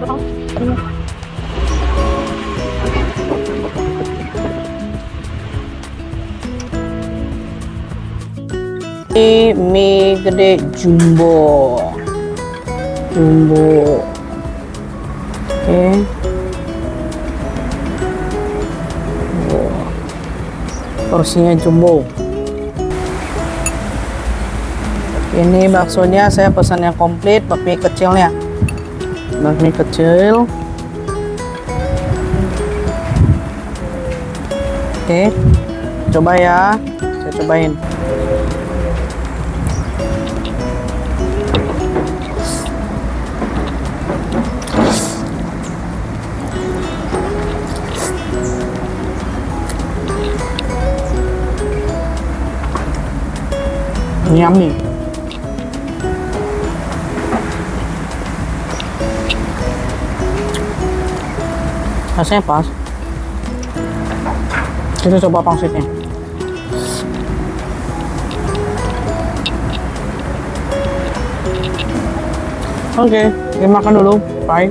Ini mie gede jumbo. Jumbo. Oke. Okay. Wow. Porsinya jumbo. Ini baksonya saya pesan yang komplit, tapi kecilnya. Bakmi kecil. Oke. Coba ya. Saya cobain. Yummy. Rasanya pas. Kita coba pangsitnya. Oke, kita makan dulu. Bye.